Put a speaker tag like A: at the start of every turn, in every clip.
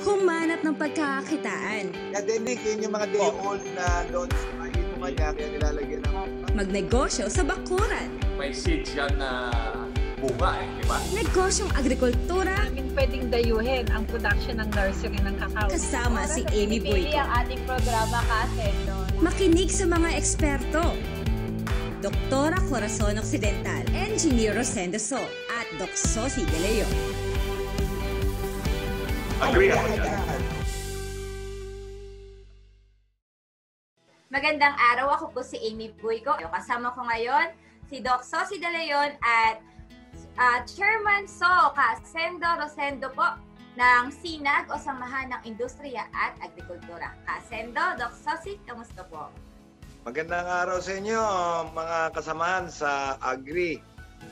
A: humanap ng pagkakakitaan,
B: Kaya Dendik, yun yung mga day old na doon sa makikita niya, kaya nilalagyan ng
A: magnegosyo sa bakuran,
C: May seeds yan na bunga eh, di ba?
A: negosyong agrikultura,
D: namin pwedeng dayuhin ang production ng nursery ng kakao.
A: kasama si Amy Boyko.
E: ang ating programa kasi doon.
A: Makinig sa mga eksperto. Doktora Corazon Occidental, Engineer Rosendo Sol, at Doc Sosi De Leon.
C: Agree ako dyan.
E: Magandang araw, ako po si Amy Buйko. Kasama ko ngayon si Doc Sosi De Leon at ah, Chairman So Casendo Rosendo po ng SINAG o Samahan ng Industriya at Agrikultura. Casendo, Doc Sosi, kamusta po?
B: Magandang araw sa inyo, mga kasamahan sa Agri.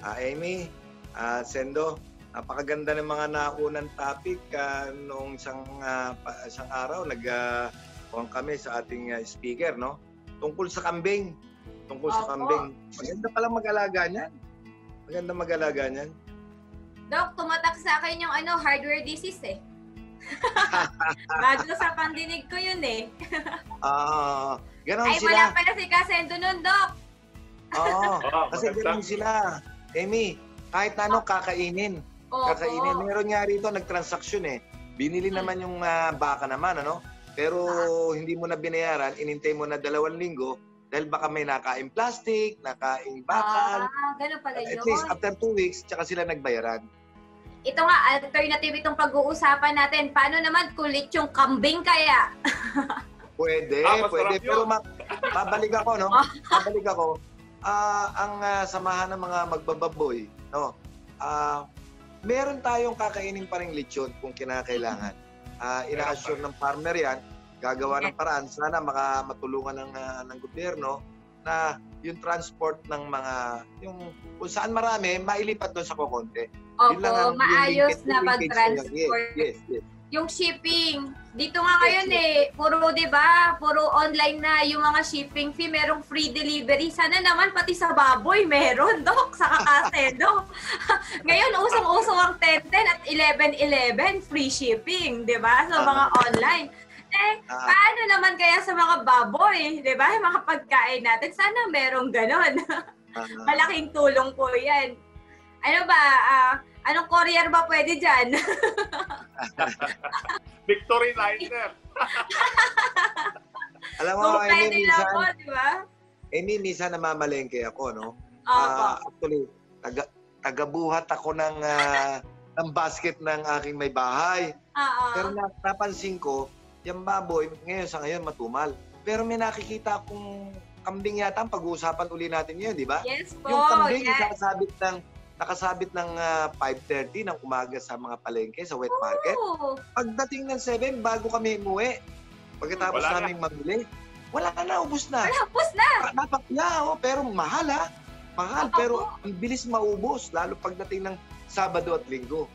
B: Ah, Amy, ah, Sendo, napakaganda ng mga naunang topic ah, noong isang, pa- isang araw. nag kuwan kami sa ating ah, speaker, no? Tungkol sa kambing. Tungkol sa
E: Opo.
B: kambing. Maganda palang mag-alaga niyan. Maganda mag-alaga niyan.
E: Doc, tumatak sa akin yung ano, hardware disease eh. Bago sa pandinig ko yun eh.
B: Ah, ganon
E: Ay,
B: sila.
E: wala pala si Casendo nun, Doc.
B: Oo,
C: Oo,
B: kasi ganon sila. Amy, kahit ano kakainin.
E: Opo.
B: kakainin. Meron nga rito nagtransaksyon eh. Binili naman yung ah, baka naman, ano? Pero hindi mo na binayaran, inintay mo na dalawang linggo dahil baka may nakain plastic, nakain bakal.
E: Ah, ganun pala
B: At
E: yun.
B: least after two weeks, tsaka sila nagbayaran.
E: Ito nga, alternative itong pag-uusapan natin. Paano naman kulit yung kambing kaya?
B: Pwede,
C: Ah,
B: pwede.
C: yun.
B: Pero ma- babalik ako, no? babalik ako. Ah, ang ah, samahan ng mga magbababoy, no? Ah, meron tayong kakainin pa ring lechon kung kinakailangan. Ah, ina-assure ng farmer yan, gagawa ng paraan. Sana maka matulungan ng, ah, ng gobyerno na yung transport ng mga, yung kung saan marami, mailipat doon sa. Yun lang
E: Opo,
B: ang- yung
E: maayos
B: linkage-
E: na pag-transport.
B: Yes, yes, yes.
E: Yung shipping, dito nga ngayon eh, puro 'di ba? Puro online na yung mga shipping fee, merong free delivery. Sana naman pati sa baboy meron, dok, sa kakasedo. ngayon usong-uso ang 1010 at 1111 free shipping, 'di ba? Sa mga online. Eh,
B: Ah.
E: paano naman kaya sa mga baboy, 'di ba? Mga pagkain natin, sana merong ganon.
B: Ah,
E: Malaking tulong po 'yan. Ano ba, ah, anong courier ba pwede dyan?
C: Victory Liner.
B: alam mo,
E: Kung
B: Amy,
E: pwede lang
B: minsan,
E: po, di ba?
B: Amy, minsan namamalengke ako, no?
E: Opo.
B: Ah, actually, taga, tagabuhat ako ng, ah, ng basket ng aking may bahay.
E: Oo.
B: Pero na, napansin ko, yung baboy, ngayon sa ngayon matumal. Pero may nakikita akong kambing yata ang pag-uusapan uli natin ngayon, di ba?
E: yes po.
B: yung kambing
E: yes.
B: nakasabit ng nakasabit ng ah, 5.30 ng umaga sa mga palengke, sa wet market.
E: Oo.
B: Pagdating ng 7, bago kami umuwi, pagkatapos
C: Wala na.
B: naming mamili, wala na, ubus na.
E: Tapos na.
B: Napak yeah, oh, pero mahal ha. Mahal,
E: Oo.
B: pero ang bilis maubos, lalo pagdating ng Sabado at Linggo.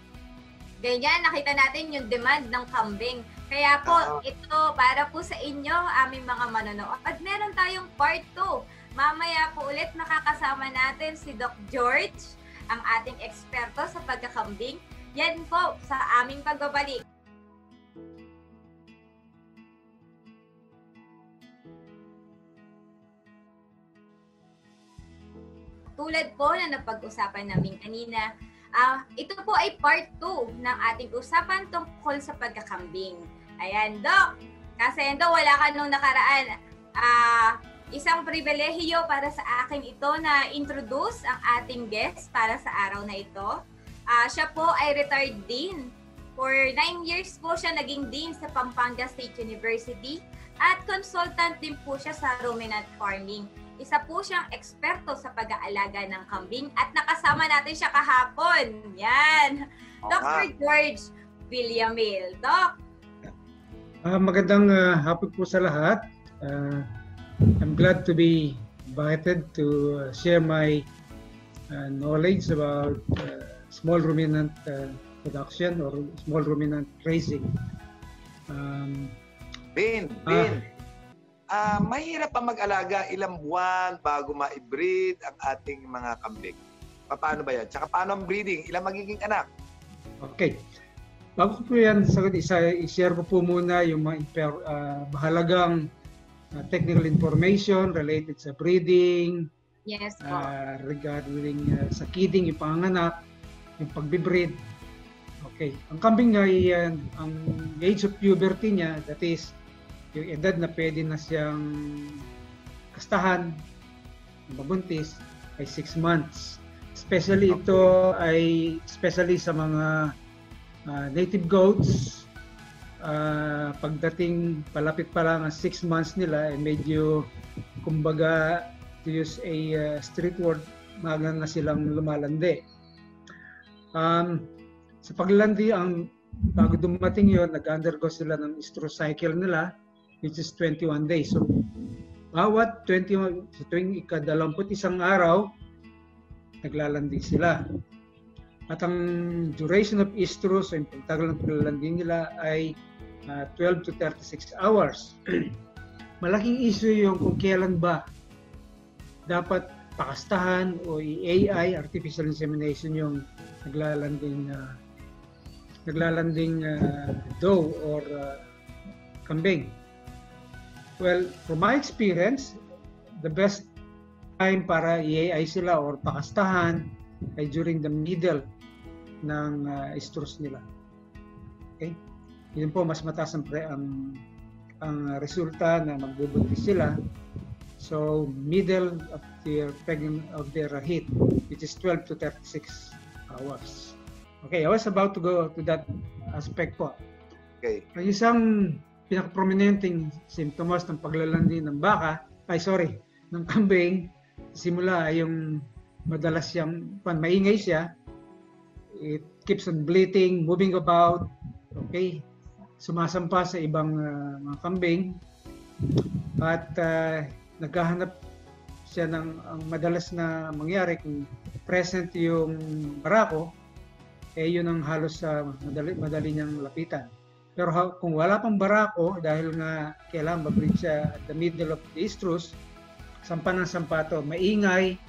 E: Ganyan, nakita natin yung demand ng kambing. Kaya po,
B: Oo.
E: ito, para po sa inyo, aming mga manonood. At meron tayong part 2. Mamaya po ulit makakasama natin si Doc George, ang ating eksperto sa pagkakambing. Yan po sa aming pagbabalik. Tulad po na napag-usapan namin kanina, ah ito po ay part 2 ng ating usapan tungkol sa pagkakambing. Ayan, Doc, kasi ito wala ka nung nakaraan. Ah, isang pribilehiyo para sa akin ito na introduce ang ating guest para sa araw na ito. Ah, siya po ay retired dean. For nine years po siya naging dean sa Pampanga State University at consultant din po siya sa ruminant farming. Isa po siyang eksperto sa pag-aalaga ng kambing at nakasama natin siya kahapon. Yan.
B: Oo
E: Dr. George Villamil. Doc,
F: Ah, magandang ah, hapon po sa lahat. Ah, I'm glad to be invited to uh, share my uh, knowledge about uh, small ruminant uh, production or small ruminant raising. Um,
B: Bin, Bin, ah, mahirap pa mag-alaga ilang buwan bago ma-breed ang ating mga kambing. Pa- Paano ba yan? Tsaka paano ang breeding? Ilang magiging anak?
F: okay. bago ko po yan sagot, isa, i-share ko po muna yung mga ah, mahalagang ah, technical information related sa breeding,
E: Yes po.
F: ah, regarding ah, sa kidding, yung panganganak, yung pagbibreed. Okay. Ang kambing ay ah, ang age of puberty niya, that is, yung edad na pwede na siyang kastahan, mabuntis, ay 6 months. Especially ito ay especially sa mga ah, native goats, ah, pagdating palapit pa lang ang 6 months nila, ay medyo kumbaga to use a uh, street word, maga na silang lumalandi. Um, sa paglalandi, ang bago dumating yon nag-undergo sila ng estrus cycle nila, which is 21 days. So, bawat 21, sa tuwing ikadalamput isang araw, naglalandi sila. At ang duration of estrus, o yung pagtagal ng paglalandi nila ay uh, 12 to 36 hours. Malaking issue yung kung kailan ba dapat pakastahan o i-AI, artificial insemination yung naglalanding uh, naglalanding uh, doe or uh, kambing. Well, from my experience, the best time para i-AI sila or pakastahan ay during the middle ng uh, estrus nila. Okay? Yun po mas mataas ang, pre- ang, ang resulta na magbubuntis sila So middle of their pregnant of their heat, which is 12 to 36 hours. Okay, I was about to go to that aspect po.
B: Okay.
F: Ang isang pinaka-prominenteng symptoms ng paglalandi ng baka, ay sorry, ng kambing, simula ay yung madalas siyang, pan, maingay siya, it keeps on bleating, moving about, okay, sumasampa sa ibang uh, mga kambing, at uh, naghahanap siya ng ang madalas na mangyari kung present yung barako, eh yun ang halos sa uh, madali, madali niyang lapitan. Pero ha, kung wala pang barako, dahil nga kailangan mabreed siya at the middle of the estrus, sampa ng sampato, maingay,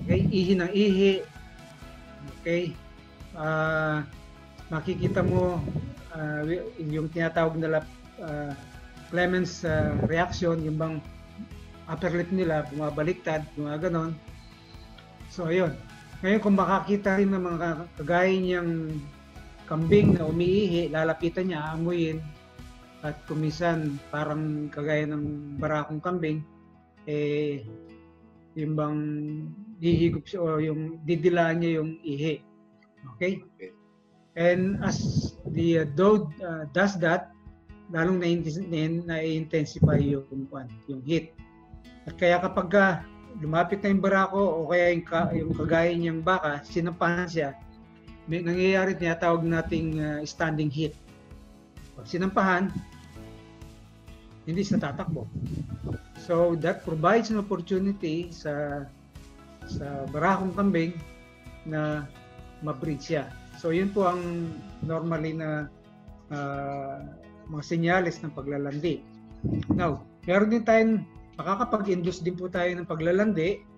F: okay, ihi ng ihi, okay, uh, makikita mo uh, yung tinatawag nila uh, Clemens uh, reaction, yung bang upper lip nila, bumabaliktad, mga ganon. So, ayun. Ngayon, kung makakita rin ng mga kagaya niyang kambing na umiihi, lalapitan niya, aamuyin, at kumisan parang kagaya ng barakong kambing, eh, yung bang hihigop siya o yung didilaan niya yung ihi. Okay?
B: Okay.
F: And as the uh, dog uh, does that, lalong na-intensify yung, yung heat. At kaya kapag uh, lumapit na yung barako o kaya yung, ka, yung kagaya niyang baka, sinampahan siya, may nangyayari tinatawag nating uh, standing heat. Pag sinampahan, hindi siya tatakbo. So that provides an opportunity sa sa barakong kambing na ma-breed siya. So yun po ang normally na uh, mga senyales ng paglalandi. Now, meron din tayong makakapag-induce din po tayo ng paglalandi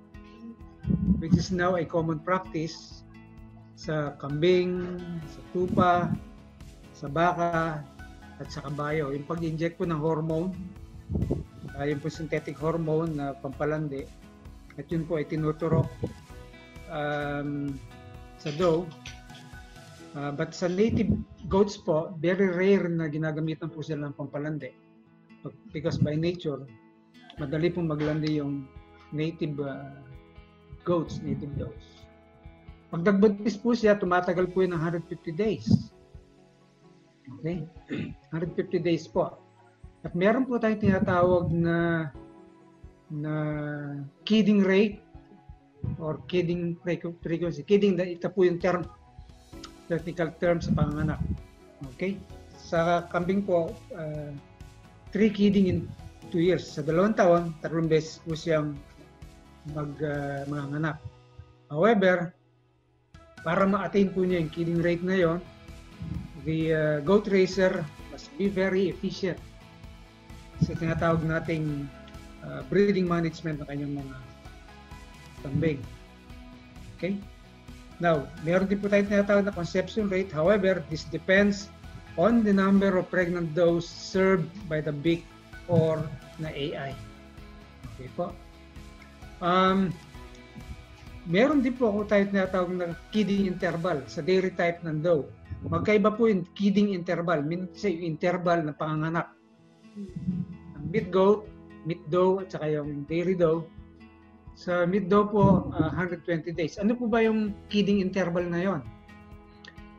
F: which is now a common practice sa kambing, sa tupa, sa baka, at sa kabayo. Yung pag-inject po ng hormone, uh, yung po synthetic hormone na pampalandi, at yun po ay tinuturok um, sa doe. Uh, but sa native goats po, very rare na ginagamitan po sila ng pampalandi. Because by nature, madali pong maglandi yung native uh, goats, native does. Pag nagbuntis po siya, tumatagal po yun ng 150 days. Okay? 150 days po. At meron po tayong tinatawag na na kidding rate or kidding frequency. Kidding, ito po yung term, technical term sa panganak. Okay? Sa kambing po, uh, three kidding in 2 years. Sa dalawang taon, tatlong beses po siyang mag, uh, manganak. However, para ma-attain po niya yung killing rate na yon, the uh, goat racer must be very efficient sa tinatawag nating uh, breeding management ng kanyang mga kambing. Okay? Now, meron din po tayo tinatawag na conception rate. However, this depends on the number of pregnant does served by the big or na AI. Okay po. Um, meron din po ako tayo tinatawag na kidding interval sa dairy type ng doe. Magkaiba po yung kidding interval, meaning sa interval ng panganganak. Ang meat goat, meat doe, at saka yung dairy doe, sa mid daw po, ah, 120 days. Ano po ba yung kidding interval na yon?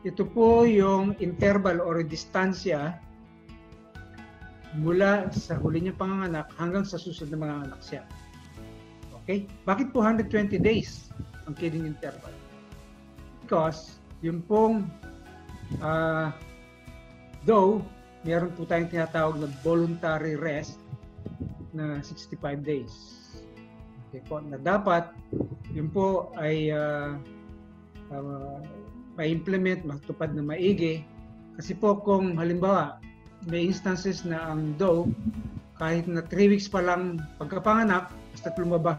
F: Ito po yung interval or distansya mula sa huli niyang panganganak hanggang sa susunod na mga anak siya. Okay? Bakit po 120 days ang kidding interval? Because yung pong uh, though meron po tayong tinatawag na voluntary rest na 65 days. Okay po, na dapat yun po ay uh, uh, ma-implement, matupad na maigi. Kasi po kung halimbawa may instances na ang doe kahit na 3 weeks pa lang pagkapanganak basta lumabas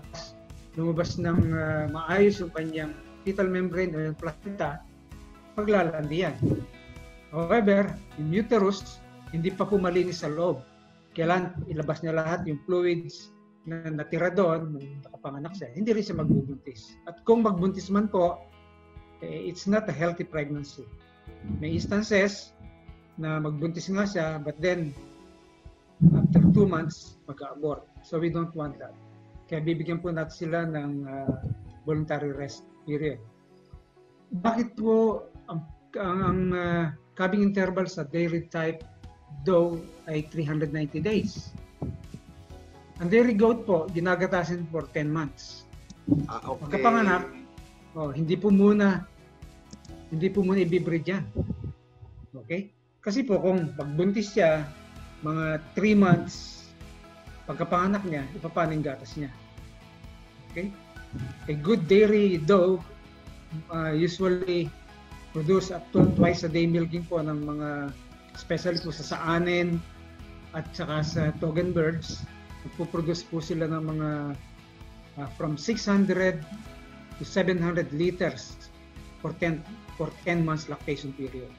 F: lumabas ng uh, maayos yung kanyang fetal membrane o yung placenta paglalandi yan. However, yung uterus hindi pa po malinis sa loob. Kailan ilabas niya lahat yung fluids na natira doon nung nakapanganak siya, hindi rin siya magbubuntis. At kung magbuntis man po, eh, it's not a healthy pregnancy. May instances na magbuntis nga siya, but then after two months, mag-abort. So we don't want that. Kaya bibigyan po natin sila ng uh, voluntary rest period. Bakit po ang, ang, ang uh, calving interval sa dairy type doe ay 390 days? Ang dairy goat po, ginagatasin for 10 months.
B: Ah, okay.
F: Pagkapanganak, oh, hindi po muna hindi po muna ibibreed yan. Okay? Kasi po kung pagbuntis siya, mga 3 months, pagkapanganak niya, ipapano yung gatas niya. Okay? A good dairy dog uh, usually produce up to twice a day milking po ng mga especially po sa saanin at saka sa togan birds nagpo-produce po sila ng mga uh, from 600 to 700 liters for 10 for 10 months lactation period.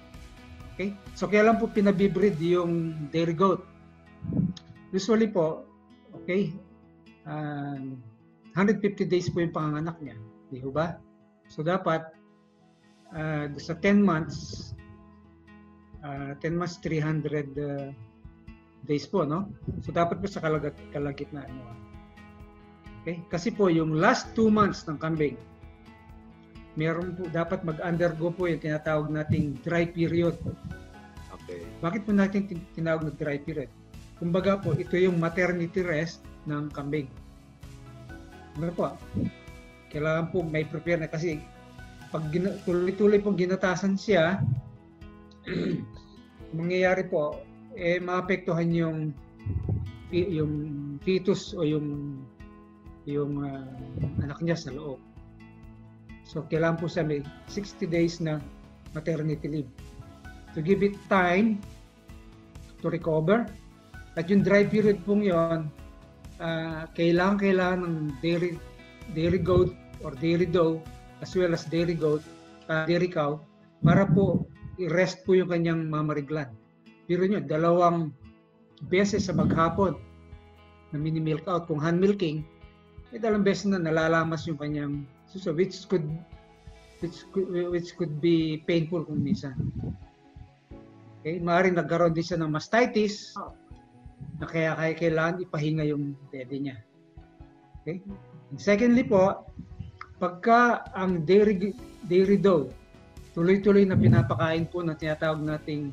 F: Okay? So kaya lang po pinabibreed yung dairy goat. Usually po, okay, um, 150 days po yung panganganak niya. Di ba? So dapat uh, sa 10 months, uh, 10 months 300 uh, days po, no? So dapat po sa kalag kalagitnaan mo. Okay? Kasi po yung last 2 months ng kambing, meron po dapat mag-undergo po yung tinatawag nating dry period.
B: Okay.
F: Bakit po natin tin- tinawag na dry period? Kumbaga po, ito yung maternity rest ng kambing. Ano po? Kailangan po may prepare na kasi pag tuloy-tuloy pong ginatasan siya, mangyayari po, eh maapektuhan yung yung fetus o yung yung uh, anak niya sa loob. So kailangan po siya may 60 days na maternity leave to give it time to recover. At yung dry period pong yon, uh, kailangan kailangan ng dairy dairy goat or dairy doe as well as dairy goat, uh, dairy cow para po i-rest po yung kanyang mammary gland. Pero nyo, dalawang beses sa maghapon na mini-milk out. Kung hand milking, eh dalawang beses na nalalamas yung kanyang suso, which could which could, which could be painful kung minsan. Okay, maaaring nagkaroon din siya ng mastitis na kaya kaya kailangan ipahinga yung bebe niya. Okay? And secondly po, pagka ang dairy, dairy doe, tuloy-tuloy na pinapakain po na tinatawag nating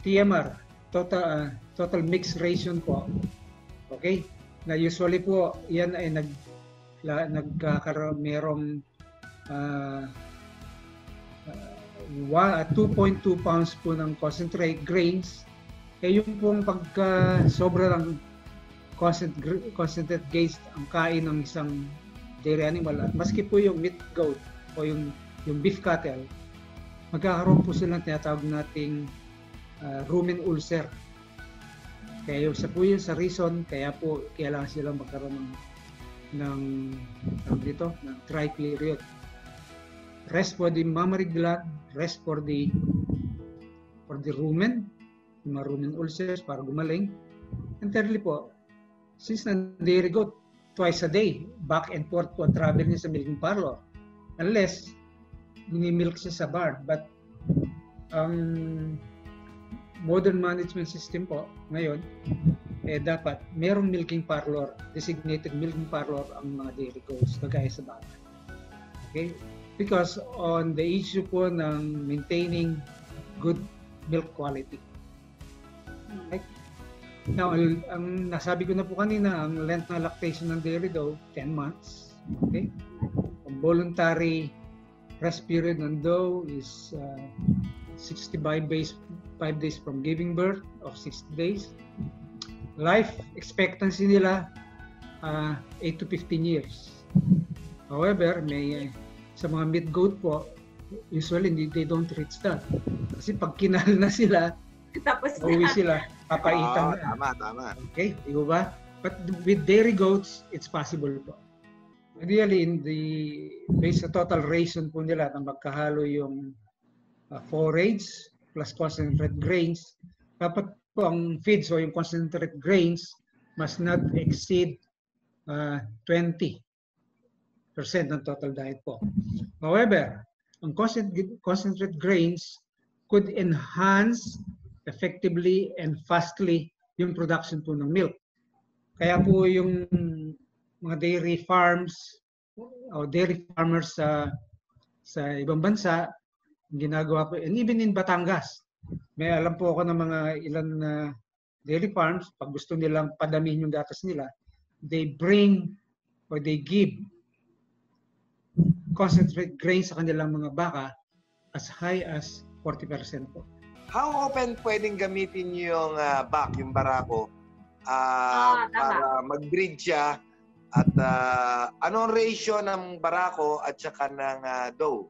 F: TMR, total, uh, total mixed ration po. Okay? Na usually po, yan ay nag, la, nagkakaroon, merong uh, uh, 2.2 pounds po ng concentrate grains. Eh yung pong pagka sobra ng concentrate, concentrate gains ang kain ng isang dairy animal at maski po yung meat goat o yung yung beef cattle magkakaroon po sila tinatawag nating uh, rumen ulcer. Kaya yung sa po yun sa reason, kaya po kailangan silang magkaroon ng ng tawag dito, ng dry period. rest for the mammary gland, rest for the for the rumen, yung mga rumen ulcers para gumaling. And thirdly po, since nandiri go twice a day, back and forth po travel niya sa milking parlor. Unless, minimilk siya sa barn. But, ang modern management system po ngayon, eh dapat merong milking parlor, designated milking parlor ang mga dairy goats, kagaya sa bata. Okay? Because on the issue po ng maintaining good milk quality. Right? Now, ang, nasabi ko na po kanina, ang length na lactation ng dairy daw, 10 months. Okay? Ang voluntary rest period ng doe is uh, 65 days, 5 days from giving birth of 60 days. Life expectancy nila uh, 8 to 15 years. However, may sa mga meat goat po, usually they don't reach that. Kasi pag kinal na sila,
E: Tapos
F: uwi
E: na.
F: sila, papaitan
B: Oo,
F: na.
B: tama, tama.
F: Okay, di ba ba? But with dairy goats, it's possible po. Ideally, in the based sa total ration po nila na magkahalo yung uh, forage plus concentrate grains, dapat po ang feeds o yung concentrate grains must not exceed uh, 20% ng total diet po. However, ang concentrate, concentrate grains could enhance effectively and fastly yung production po ng milk. Kaya po yung mga dairy farms o dairy farmers sa sa ibang bansa ginagawa po and even in Batangas may alam po ako ng mga ilan na dairy farms pag gusto nilang padamihin yung gatas nila they bring or they give concentrate grains sa kanilang mga baka as high as 40% po.
B: How often pwedeng gamitin yung uh, back, yung barako,
E: Ah,
B: uh,
E: tama.
B: para mag-breed siya at uh, anong ratio ng barako at saka ng uh, doe?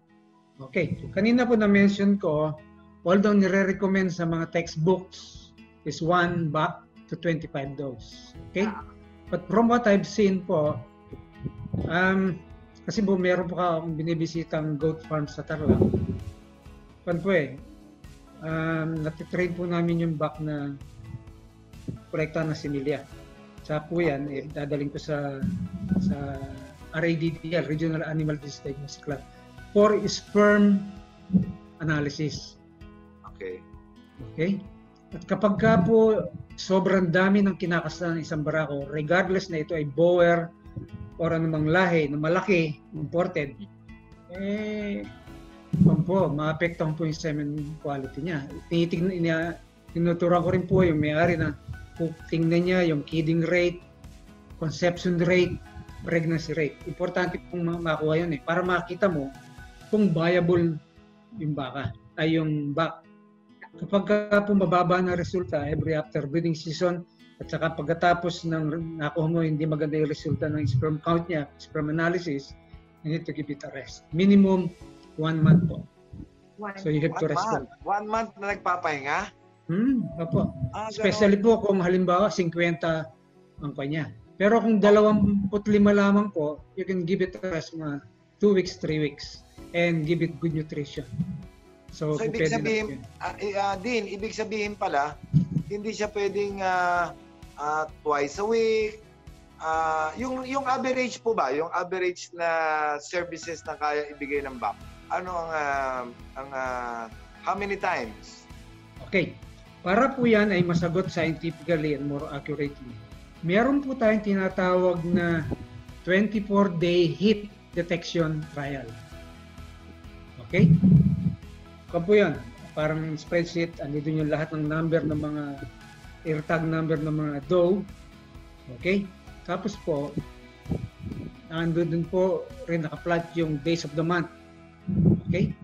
F: Okay. Kanina po na-mention ko, although nire-recommend sa mga textbooks is 1 back to 25 dose. Okay? But from what I've seen po, um, kasi po meron po akong binibisitang goat farm sa Tarlac. Pan po eh, um, natitrain po namin yung back na kolekta na similya. Sa po yan, eh, dadaling ko sa sa RADDL, Regional Animal Disease Diagnostic Lab, for sperm analysis.
B: Okay.
F: Okay? At kapag ka po sobrang dami ng kinakasta ng isang barako, regardless na ito ay bower or anumang lahi na malaki, imported, eh, kung po, maapektuhan po yung semen quality niya. Tinitignan niya, tinuturuan ko rin po yung may-ari na tingnan niya yung kidding rate, conception rate, pregnancy rate. Importante pong ma- makuha yun eh, para makita mo kung viable yung baka, ay yung bak. Kapag ka po mababa na resulta every after breeding season, at saka pagkatapos ng nakuha mo hindi maganda yung resulta ng sperm count niya, sperm analysis, you need to give it a rest. Minimum one month po. So you have to
B: One
F: rest po.
B: month. One month na nagpapahinga?
F: Hmm, opo.
B: Ah,
F: Especially po kung halimbawa 50 ang kanya. Pero kung 25 lamang po, you can give it a rest mga 2 weeks, 3 weeks and give it good nutrition. So,
B: So, ibig sabihin, eh, ah, Din, ibig sabihin pala, hindi siya pwedeng ah, ah, twice a week. Ah, yung yung average po ba, yung average na services na kaya ibigay ng BAP? Ano ang ah, ang ah, how many times?
F: Okay. Para po yan ay masagot scientifically and more accurately. Meron po tayong tinatawag na 24-day heat detection trial. Okay? Kung po yan, parang spreadsheet, andito yung lahat ng number ng mga AirTag number ng mga doe. Okay? Tapos po, nandun din po rin nakaplot yung days of the month. Okay?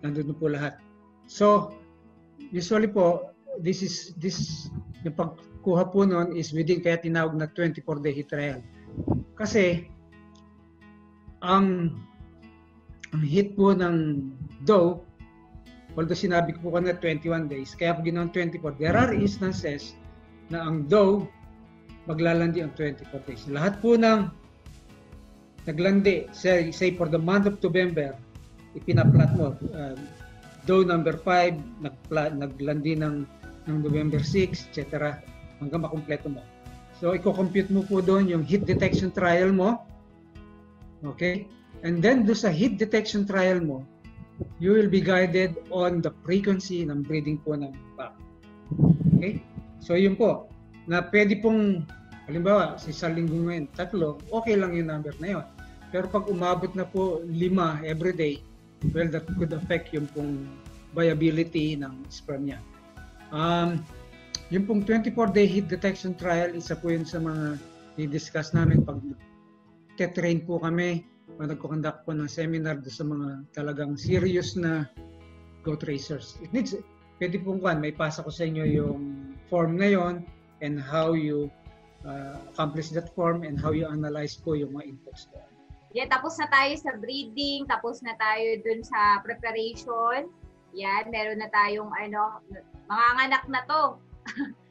F: Nandun po lahat. So, usually po, this is, this, yung pagkuha po nun is within kaya tinawag na 24-day heat trial. Kasi, ang ang hit po ng doe, although sinabi ko po kanina 21 days, kaya po ginawa 24. There are instances na ang doe maglalandi ang 24 days. Lahat po ng naglandi, say, say for the month of November, ipinaplat mo. Uh, dough number 5, nagpla, naglandi ng, ng November 6, etc. hanggang makumpleto mo. So, i-compute mo po doon yung heat detection trial mo. Okay? And then, do sa heat detection trial mo, you will be guided on the frequency ng breathing po ng back. Okay? So, yun po. Na pwede pong, halimbawa, sa isang linggo ngayon, tatlo, okay lang yung number na yun. Pero pag umabot na po lima every day, well, that could affect yung pong viability ng sperm niya. Um, yung pong 24-day heat detection trial, isa po yun sa mga i-discuss namin pag te-train po kami o nagko-conduct po ng seminar sa mga talagang serious na goat racers. It needs, pwede pong kan, may pasa ko sa inyo yung form na yon and how you uh, accomplish that form and how you analyze po yung mga inputs doon.
E: Yeah, tapos na tayo sa breeding, tapos na tayo dun sa preparation. Yan, meron na tayong ano, mga anak na to.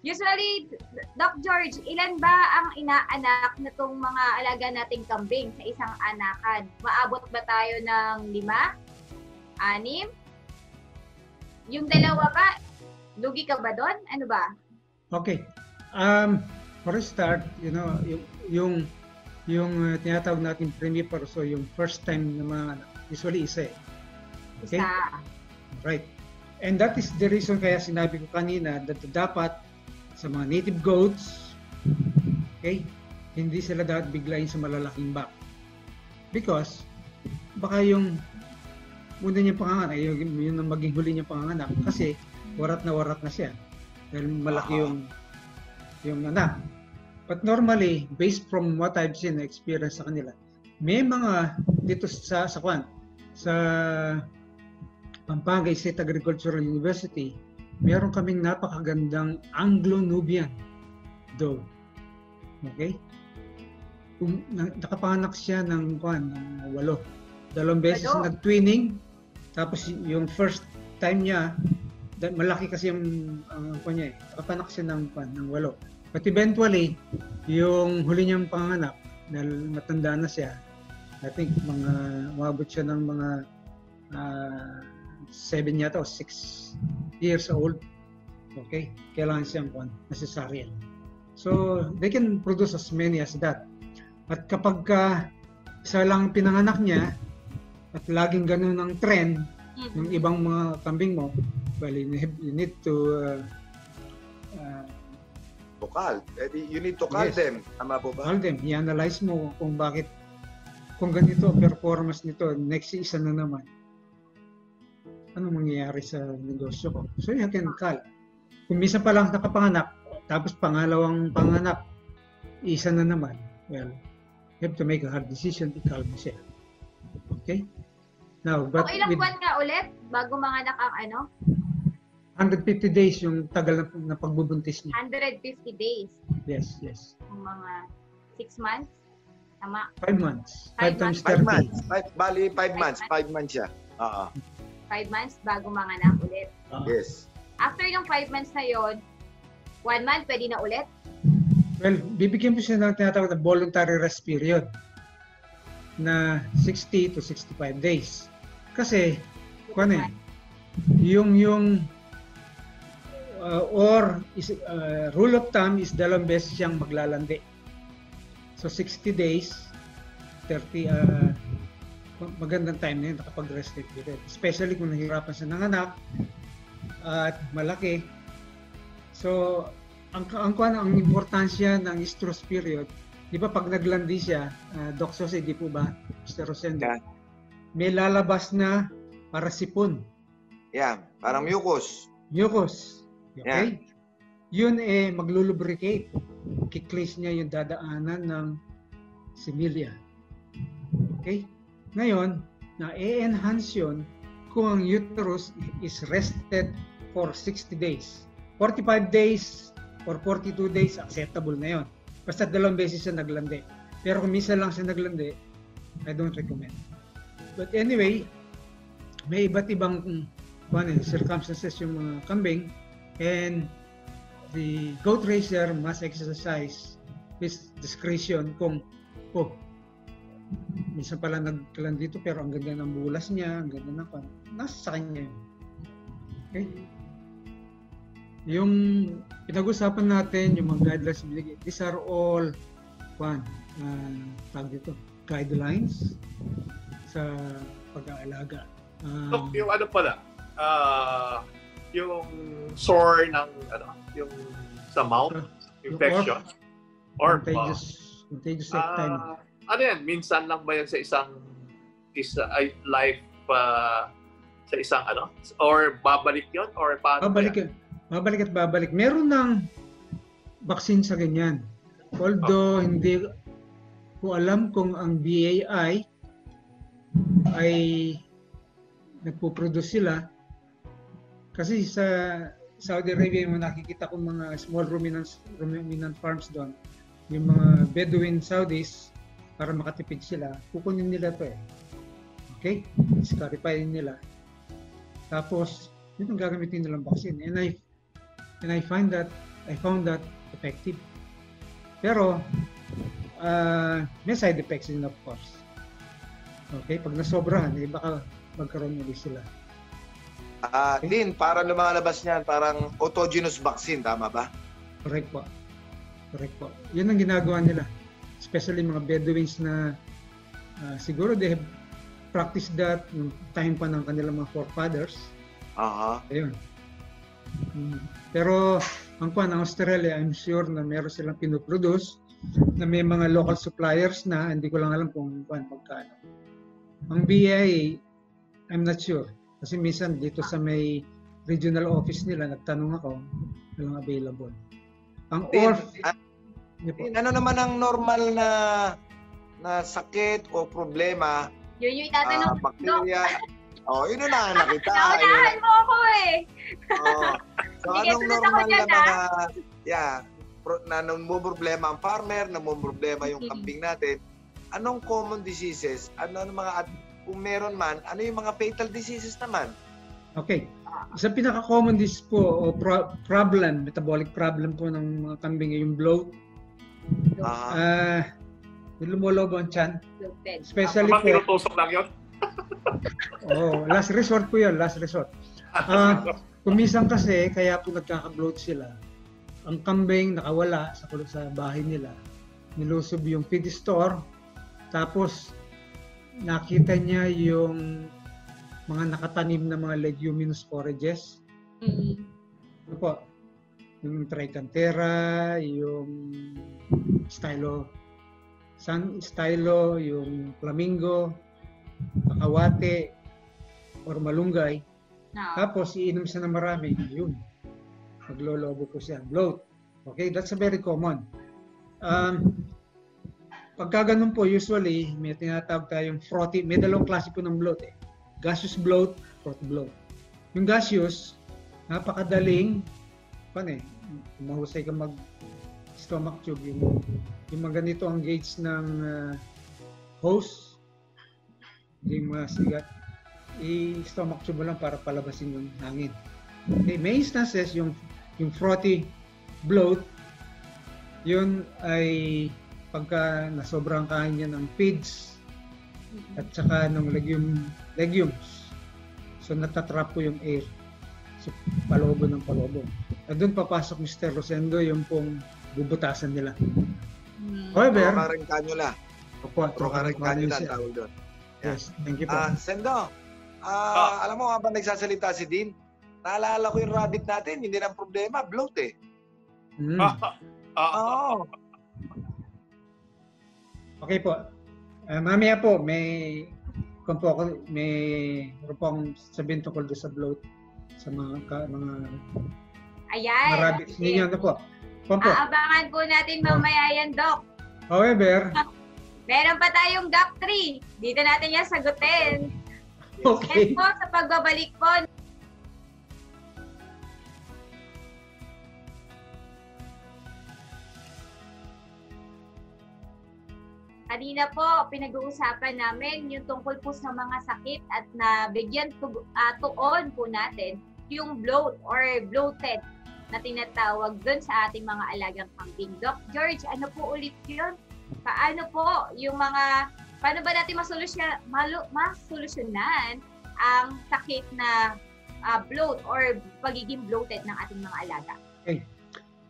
E: Usually, Doc George, ilan ba ang inaanak na tong mga alaga nating kambing sa isang anakan? Maabot ba tayo ng lima? Anim? Yung dalawa ba, lugi ka ba doon? Ano ba?
F: Okay. Um, for a start, you know, yung yung, yung uh, tinatawag natin primipar, so yung first time na mga anak, usually isa eh. Okay?
E: Isa.
F: Right. And that is the reason kaya sinabi ko kanina that dapat sa mga native goats, okay, hindi sila dapat biglayin sa malalaking back. Because, baka yung una niyang panganganak, yung, yung maging huli niyang panganganak, kasi warat na warat na siya. Dahil malaki yung yung anak. But normally, based from what I've seen, experience sa kanila, may mga dito sa sa kwan, sa Pampanga State Agricultural University, meron kaming napakagandang Anglo-Nubian dog. Okay? Um, na, nakapanak siya ng kwan, uh, walo. Dalawang beses
E: Hello?
F: nag-twinning. Tapos yung first time niya, malaki kasi yung uh, kwan niya eh. Nakapanak siya ng kwan, ng walo. But eventually, yung huli niyang panganap, dahil matanda na siya, I think mga umabot siya ng mga uh, 7 yata o 6 years old, okay, kailangan siyang kwan, necessarian. So, they can produce as many as that. At kapag ka isa lang pinanganak niya, at laging ganun ang trend ng mm-hmm. ibang mga kambing mo, well, you need, to uh, uh,
B: to. You need to ah, ah, call
F: yes.
B: them. Tama po ba?
F: Call them. I-analyze mo kung bakit, kung ganito performance nito, next isa na naman ano mangyayari sa negosyo ko? So you can call. Kung minsan pa lang nakapanganak, tapos pangalawang panganak, isa na naman, well, you have to make a hard decision, i-call mo siya. Okay? Now, but
E: Kung ilang
F: with
E: buwan nga ulit bago manganak ang ano?
F: 150 days yung tagal na, na pagbubuntis niya.
E: 150 days.
F: Yes, yes.
E: Yung mga 6 months. Tama.
F: 5 months. 5
E: Five
F: times
B: Five
F: 30.
B: months. Five, bali, five
E: Five
B: months.
E: months.
B: Five months siya. Oo.
E: 5 months bago manganak ulit.
F: Ah.
B: Yes.
E: After yung 5 months na yon, 1 month pwede na ulit.
F: Well, bibigyan mo siya ng tinatawag na voluntary rest period na 60 to 65 days. Kasi, kung ano eh, yung, yung, uh, or is, uh, rule of thumb is dalawang beses siyang maglalandi. So, 60 days, 30, uh, magandang time na yun, nakapag-rest period. Especially kung nahirapan siya ng anak at malaki. So, ang ang kuan ang importansya ng estrus period, 'di ba pag naglandi siya, uh, Doc Jose, di po ba? Mr. Rosendo.
B: Yeah.
F: May lalabas na parasipon,
B: Yeah. Parang mucus.
F: mucus. Okay? Yun eh maglulubricate. Kiklis niya yung dadaanan ng similia. Okay? Ngayon, na-enhance yun kung ang uterus is rested for 60 days. 45 days or 42 days, acceptable na yon. Basta dalawang beses siya naglandi. Pero kung minsan lang siya naglandi, I don't recommend. But anyway, may iba't ibang kung ano, circumstances yung mga kambing and the goat racer must exercise his discretion kung oh, minsan pala nagkalan dito pero ang ganda ng bulas niya, ang ganda ng pan. Nasa sa kanya yun. Okay? Yung pinag-usapan natin, yung mga guidelines binigay, these are all one, uh, tawag dito, guidelines sa pag-aalaga. Um,
C: yung ano pala, ah, yung sore ng, ano, yung sa mouth,
F: Yung
C: infection, or,
F: contagious, contagious time.
C: Ah, ano yan, minsan lang ba yan sa isang isa, ay, life pa sa isang ano? Or babalik yon Or paano? ba
F: Babalik,
C: yan?
F: babalik at babalik. Meron ng vaccine sa ganyan. Although hindi ko alam kung ang BAI ay nagpo-produce sila kasi sa Saudi Arabia yung nakikita ko mga small ruminant, ruminant farms doon yung mga Bedouin Saudis para makatipid sila kukunin nila to eh. Okay? Disqualify nila. Tapos yun ang gagamitin nilang vaccine. And I and I find that I found that effective. Pero uh, may side effects din of course. Okay? Pag nasobrahan eh baka magkaroon ulit sila.
B: Ah, Din, para lumalabas niyan, parang autogenous vaccine, tama ba?
F: Correct po. Correct po. Yun ang ginagawa nila. Especially mga Bedouins na ah, siguro they have practiced that yung time pa ng kanilang mga forefathers.
B: Aha.
F: Ayun. Mm. Pero ang kwan, ang Australia, I'm sure na meron silang pinoproduce na may mga local suppliers na hindi ko lang alam kung kwan, magkano. Ang BA, I'm not sure. Kasi minsan dito sa may regional office nila, nagtanong ako, walang available. Ang ORF,
B: ah, Din, ano naman ang normal na na sakit o problema,
E: Yun yung
B: ah,
E: itatanong ko, Dok.
B: bacteria. Oh, yun na na kita.
E: Naunahan mo ako eh.
B: Oh. So
E: Sige,
B: anong normal
E: dyan,
B: na mga yeah, pro, na problema ang farmer, problema yung kambing natin. Anong common diseases? Ano ang mga at kung meron man, ano yung mga fatal diseases naman?
F: Okay. Isa pinaka-common disease po o pro- problem, metabolic problem po ng mga kambing ay yung bloat.
B: Ah,
F: yung lumolobo ang.
E: Bloated.
F: Especially
C: Diba
F: po,
C: tinutusok lang yun?
F: oh, last resort po yun, last resort. Ah, kumisang kasi, kaya po nagkaka-bloat sila. Ang kambing nakawala sa, sa bahay nila. Nilusob yung feed store. Tapos, nakita niya yung mga nakatanim na mga leguminous forages.
E: Mm.
F: Ano po? Yung trichantera, yung stylo, sun stylo, yung flamingo, kakawate, or malunggay.
E: No.
F: Tapos, iinom siya ng marami, yun. Maglolobo po siya. Bloat. Okay, that's a very common. Um, pagka ganun po, usually, may tinatawag tayong frothy. May dalawang klase po ng bloat eh. Gaseous bloat, frothy bloat. Yung gaseous, napakadaling, pan eh, mahusay ka mag stomach tube, yung, yung mga ganito ang gauge ng ah, hose, yung mga sigat, i-stomach tube lang para palabasin yung hangin. Okay, may instances yung yung frothy bloat, yun ay pagka nasobrang kain niya ng feeds at saka ng legume, legumes. So natatrap po yung air. So palobo ng palobo. At doon papasok Mr. Rosendo yung pong bubutasan nila.
E: Mm.
F: However,
B: Trocarang cannula.
F: opo,
B: Trocarang cannula ang
F: siya.
B: tawag doon.
F: Yes, thank you po.
B: Ah, Sendo, ah, alam mo habang nagsasalita si Dean, naalala ko yung rabbit natin, hindi lang problema, bloat eh.
F: Mm.
B: Oo.
F: Okay po. Uh, mamaya po, may kung po ako, may meron po akong sabihin tungkol doon sa bloat sa mga ka, mga,
E: Ayan.
F: mga rabbits ninyo. Ano po? Kung po.
E: Aabangan po natin mamaya yan, Dok.
F: However,
E: Meron pa tayong Doc 3. Dito natin yan sagutin.
F: okay.
E: And po, sa pagbabalik po, Kanina po, pinag-uusapan namin yung tungkol po sa mga sakit at nabigyan tu- ah, tuon po natin yung bloat or bloated na tinatawag doon sa ating mga alagang kambing. Doc George, ano po ulit yun? Paano po yung mga paano ba natin masolusyon, malu, masolusyonan ang sakit na ah, bloat or pagiging bloated ng ating mga alaga?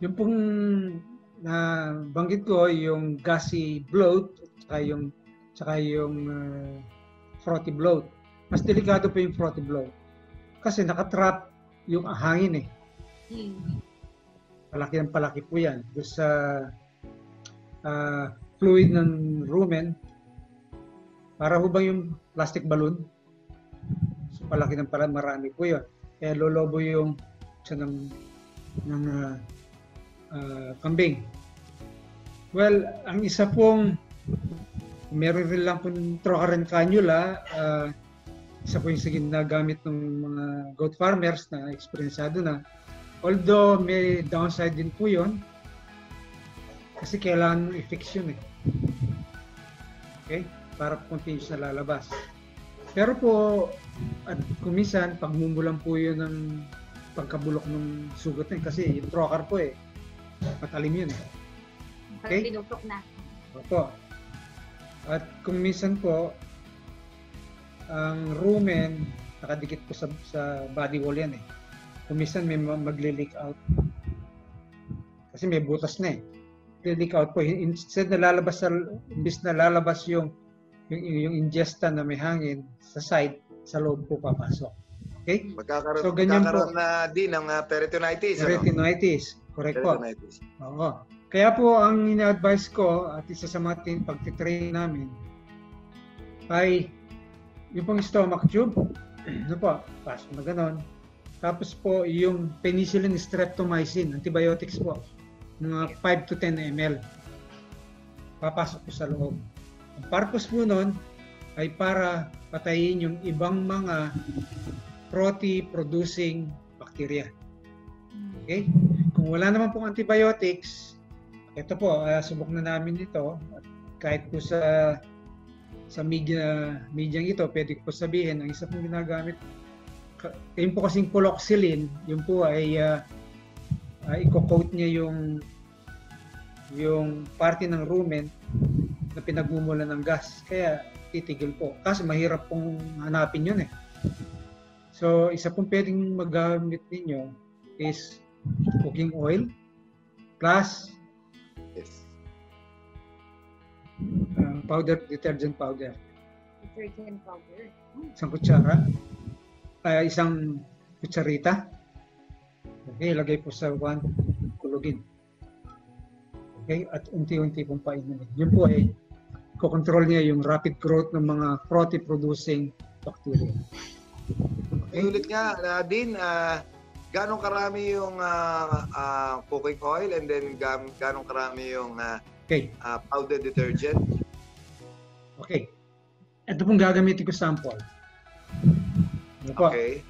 F: Yung pong na banggit ko, yung gassy bloat, saka yung, saka yung uh, frothy bloat. Mas delikado pa yung frothy bloat. Kasi nakatrap yung hangin eh.
E: Hmm.
F: Palaki ng palaki po yan. Doon sa ah, fluid ng rumen, para ho bang yung plastic balloon? So, palaki ng pala, marami po yun. Kaya lolobo yung siya ng, ng ah, ah, kambing. Well, ang isa pong meron rin lang pong trocaran cannula, ah, isa po yung sige nagamit ng mga goat farmers na eksperyensado na. Although may downside din po yun, kasi kailangan i-fix yun eh. Okay? Para continuous na lalabas. Pero po, at kumisan, pagmumulan po yun ng pagkabulok ng sugat na. Kasi yung trocar po eh, matalim yun eh. Okay.
E: pinupok na.
F: Opo. At kung minsan po, ang rumen, nakadikit po sa, sa body wall yan eh. Kung minsan may ma- magle-leak out. Kasi may butas na eh. Leak out po. Instead na lalabas sa, imbis na lalabas yung, yung, yung ingesta na may hangin sa side, sa loob po papasok. Okay?
B: Magkakaroon,
F: So, ganyan
B: magkakaroon na din ng uh, peritonitis. ano?
F: Retinitis. Correct po.
B: Peritonitis.
F: Oo. Kaya po ang ina-advise ko at isa sa mga tin- pagtitrain namin ay yung pong stomach tube, ano po, pasok na ganon. Tapos po yung penicillin streptomycin, antibiotics po, mga 5 to 10 ml. Papasok po sa loob. Ang purpose po nun ay para patayin yung ibang mga protein-producing bacteria. Okay? Kung wala naman pong antibiotics, ito po, uh, subok na namin ito. Kahit po sa sa media medyang ito, pwede ko po sabihin, ang isa pong ginagamit, yun po kasing coloxylin, yun po ay uh, uh, i-coat niya yung yung parte ng rumen na pinagmumula ng gas. Kaya titigil po. Kasi mahirap pong hanapin yun eh. So, isa pong pwedeng magamit ninyo is cooking oil plus
B: Yes.
F: uh, powder, detergent powder.
E: Detergent powder.
F: Isang kutsara. Uh, isang kutsarita. Okay, lagay po sa one, kulugin. Okay, at unti-unti pong painin. Yun po ay kokontrol niya yung rapid growth ng mga protein-producing bacteria.
B: Ay, ulit nga, uh, din, uh, gano'ng karami yung ah, ah, cooking oil and then gam, gano'ng karami yung ah,
F: Okay,
B: ah, powder detergent?
F: okay. Ito pong gagamitin ko sample. Ano po?
B: Okay.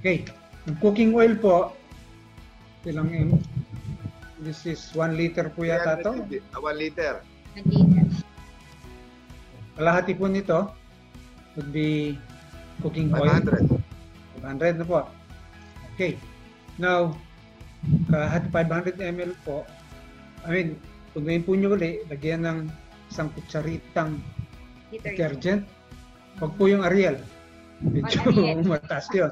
F: Okay. Yung cooking oil po, ilang m? This is 1 liter po yata to.
B: 350, ah, 1 liter.
F: Kalahati po nito would be cooking oil.
B: 500.
F: 500 na po. Okay. Now, kalahati 500 ml po. I mean, kung ngayon po nyo uli, lagyan ng isang kutsaritang
E: Detergent.
F: detergent. Huwag po yung Ariel. Medyo mataas yun.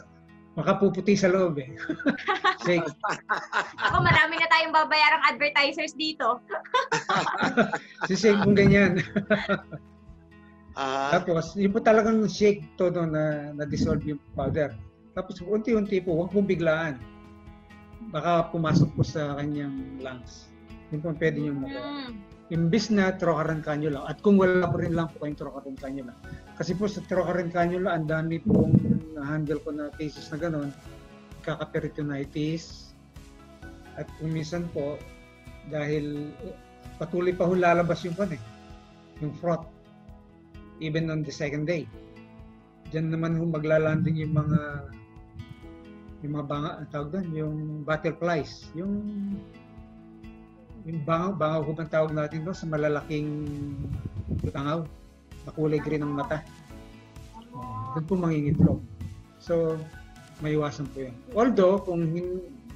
F: Makapuputi sa loob eh. Shake.
E: Ako, marami na tayong babayarang advertisers dito.
F: Si shake pong ganyan.
B: Ah,
F: Tapos, yun po talagang shake todo na na-dissolve yung powder. Tapos, unti-unti po, huwag pong biglaan. Baka pumasok po sa kanyang lungs. Yun po ang pwede nyo magawa.
E: Hmm.
F: Imbis na trocaran cannula. At kung wala po rin lang po kayong trocaran cannula. Kasi po sa trocaran cannula, ang dami pong handle ko na cases na gano'n. Kakaperitonitis. At kung po, dahil patuloy pa ho lalabas yung pan eh. Yung froth. Even on the second day. Diyan naman ho maglalanding yung mga yung mga banga, ang tawag doon, yung butterflies. Yung yung bangaw, bangaw ko bang tawag natin doon sa malalaking tangaw na kulay green ng mata. Doon po mangingitlog. So, maiwasan po yun. Although, kung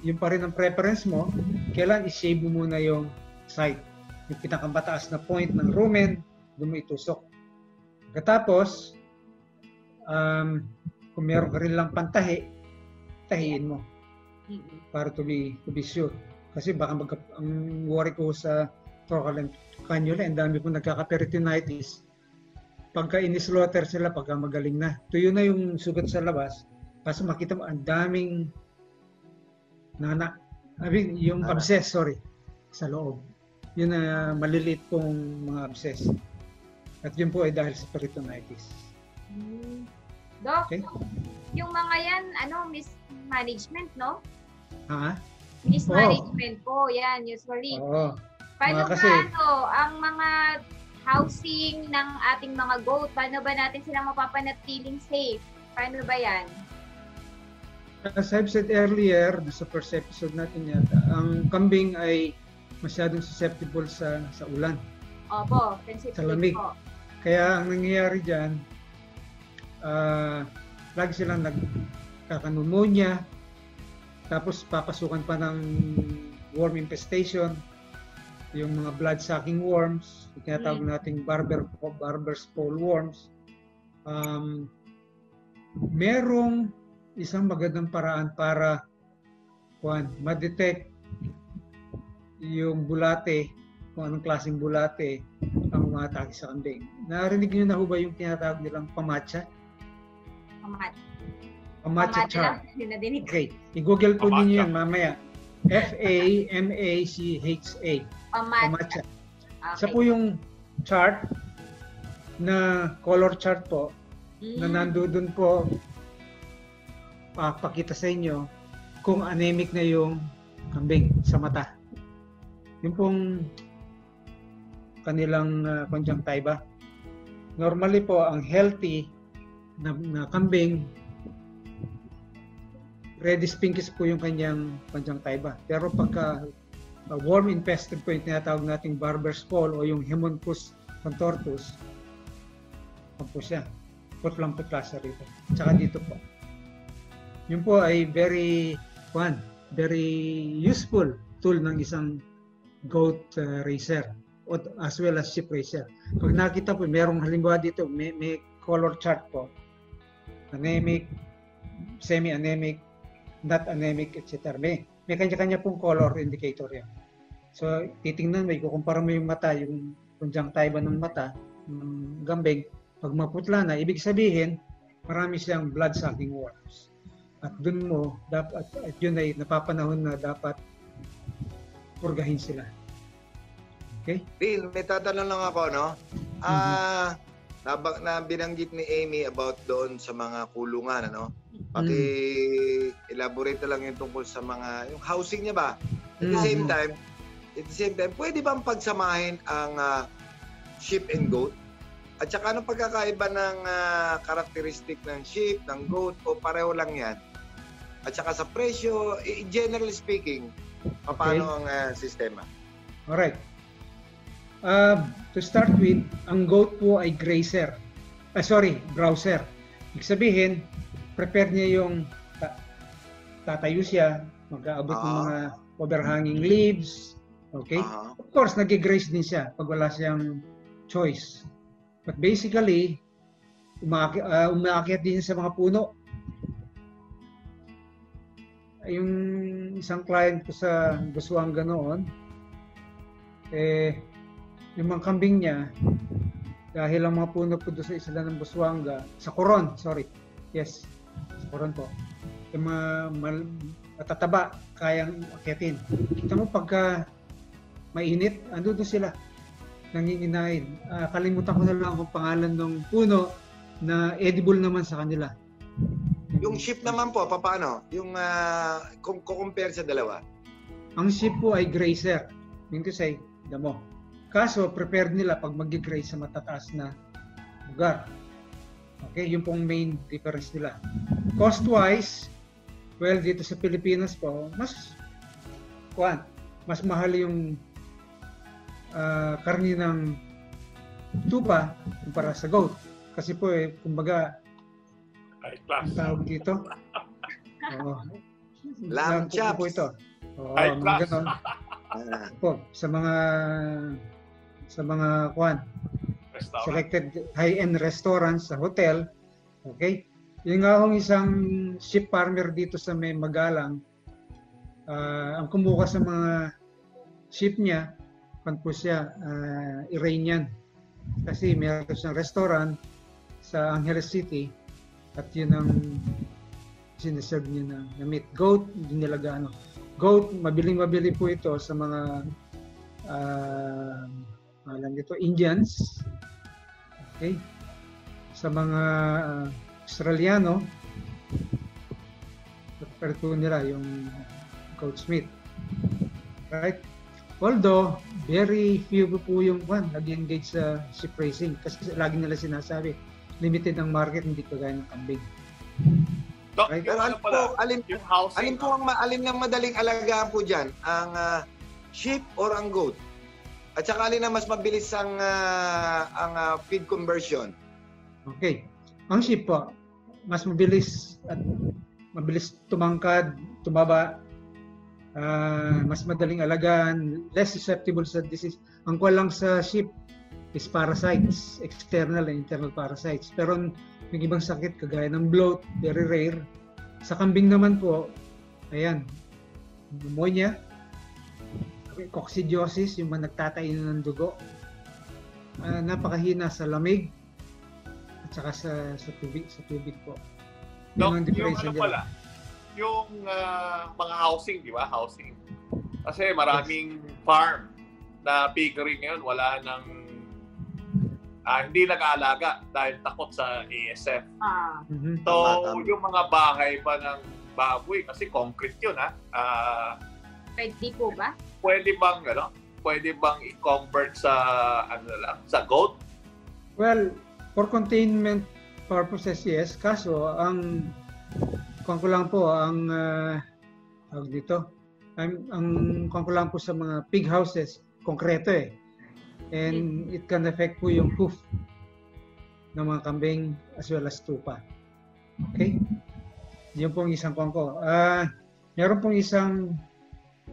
F: yun pa rin ang preference mo, kailan i-shave mo muna yung site. Yung pinakamataas na point ng rumen, doon mo itusok. Katapos, um, kung meron ka rin lang pantahi, tahiin mo para to be to be sure. Kasi baka mag ang worry ko sa trocal and cannula, ang dami pong nagkaka-peritonitis. Pagka in-slaughter sila, pagka magaling na, tuyo na yung sugat sa labas, kasi makita mo, ang daming nana, I mean, yung
B: Nana.
F: abscess, sorry, sa loob. Yun na maliliit pong mga abscess. At yun po ay dahil sa peritonitis.
E: Mm. Doc,
F: Okay.
E: yung mga yan, ano, mismanagement, no?
F: Ha?
E: Mismanagement po, yan, usually.
F: Oo.
E: Paano
F: Mga kasi-
E: ba, ano, ang mga housing ng ating mga goat, paano ba natin sila mapapanatiling safe? Paano ba yan?
F: As I've said earlier, sa first episode natin yata, ang kambing ay masyadong susceptible sa sa ulan.
E: Opo,
F: Sa lamig.
E: po.
F: Kaya ang nangyayari dyan, ah lagi silang nagkakanumonya, tapos papasukan pa ng worm infestation, yung mga blood-sucking worms, yung tinatawag
E: Mm.
F: nating barber, barber's pole worms. Um, merong isang magandang paraan para kuan, ma-detect yung bulate, kung anong klaseng bulate ang umatake sa kambing. Narinig niyo na ho ba yung tinatawag nilang pamatcha?
E: Pamat. Dinig ko.
F: Okay, i-google po
C: Pamatcha.
F: ninyo yan mamaya. F-A-M-A-C-H-A.
E: Pamat.
F: Pamatcha.
E: Okay.
F: Isa po yung chart na color chart po na
E: Mm.
F: nandoon po papakita sa inyo kung anemic na yung kambing sa mata. Yung pong kanilang uh, conjunctiva. Normally po, ang healthy na, na kambing, reddish pinkish po yung kanyang conjunctiva. Pero pagka uh, worm infested po yung tinatawag nating barber's pole o yung Hemonchus contortus, po siya? Putlang-putla siya rito. Tsaka dito po. Yun po ay very, one, very useful tool ng isang goat uh, racer as well as sheep racer. Pag nakita po, merong halimbawa dito, may, may color chart po. Anemic, semi-anemic, not anemic, etc. May, may kanya-kanya pong color indicator yan. So, titingnan mo, ikukumpara mo yung mata, yung conjunctiva ng mata, ng gambing, pag maputla na, ibig sabihin, marami siyang blood-sucking worms. At dun mo, dapat, at yun ay napapanahon na dapat purgahin sila. Okay?
B: Bill, may tatanong lang ako, no? Ah, nabang na binanggit ni Amy about doon sa mga kulungan, ano? Paki-elaborate na lang yung tungkol sa mga yung housing niya ba? At the same
F: Mhm.
B: time, at the same time, pwede bang pagsamahin ang ah, sheep and goat? At saka anong pagkakaiba ng ah, karakteristik ng sheep, ng goat, o pareho lang yan? At saka sa presyo, generally speaking, paano ang ah, sistema?
F: Alright. Uh, to start with, ang goat po ay grazer. Ah, sorry, browser. Ibig sabihin, prepare niya yung ta- tatayo siya, mag-aabot ng
B: Ah.
F: mga overhanging leaves. Okay?
B: Aha.
F: Of course, nag-graze din siya pag wala siyang choice. But basically, umaki, uh, umaakyat din sa mga puno. Yung isang client ko sa Busuanga noon, eh, yung mga kambing niya, dahil ang mga puno po doon sa isla ng Busuanga, sa Coron, sorry. Yes, sa Coron po. Yung mga mal, matataba, kayang akyatin. Kita mo pagka mainit, ando doon sila nanginginain. Ah, kalimutan ko na lang kung pangalan ng puno na edible naman sa kanila.
B: Yung sheep naman po, paano? Yung uh, kung compare sa dalawa.
F: Ang sheep po ay grazer. To say, damo. Kaso, prepared nila pag mag-graze sa matataas na lugar. Okay, yung pong main difference nila. Cost-wise, well, dito sa Pilipinas po, mas, kuan, mas mahal yung ah, karni ng tupa kumpara sa goat. Kasi po, eh, kumbaga,
C: High class.
F: ang tawag dito, Oo.
B: Lamb chops.
F: po ito. Oo, mga
C: class.
F: ganon
B: Ah,
F: po sa mga sa mga kwan
C: Restaurant.
F: selected high-end restaurants sa hotel. Okay? Yung nga hong isang sheep farmer dito sa may Magalang, ah, ang kumuha sa mga sheep niya, kan po siya, ah, Iranian. Kasi meron siyang restaurant sa Angeles City at yun ang siniserve niya na, na meat. Goat, hindi nila ano. Goat, mabiling mabili po ito sa mga ah, alam nito, Indians. Okay? Sa mga ah, Australiano, prefer po nila yung goat's meat. Right? Although, very few po yung one nag-engage sa sheep raising kasi lagi nila sinasabi, limited ang market, hindi kagaya ng kambing.
C: Doc,
F: Right.
B: Pero
C: ano
B: alin
C: pala,
B: po, alin, alin po ang, ma- alin ang madaling alagaan po dyan? Ang ah, sheep or ang goat? At saka alin ang mas mabilis ang, ah, ang ah, feed conversion?
F: Okay. Ang sheep po, mas mabilis at mabilis tumangkad, tumaba, ah, mas madaling alagaan, less susceptible sa disease. Ang kuha lang sa sheep is parasites, external and internal parasites. Pero may ibang sakit kagaya ng bloat, very rare. Sa kambing naman po, ayan, pneumonia, coccidiosis, yung mga nagtatayin ng dugo, Ah, napakahina sa lamig, at saka sa, sa tubig sa tubig po.
C: Doc, yung
F: difference
C: ano pala, yung ah, mga housing, di ba? Housing. Kasi maraming farm na piggery ngayon, wala nang ah, hindi nag-aalaga dahil takot sa ASF.
E: Ah,
F: Mhm.
C: So,
B: Tama,
C: yung mga bahay pa ng baboy, kasi concrete yun, ha? Ah,
E: pwede po ba?
C: Pwede bang, ano, pwede bang i-convert sa, ano lang, sa goat?
F: Well, for containment purposes, yes. Kaso, ang kung ko lang po, ang uh, dito, ang, ang kung ko lang po sa mga pig houses, konkreto eh. And it can affect po yung hoof ng mga kambing as well as tupa. Okay? Yun pong isang kong ko. Ah, meron pong isang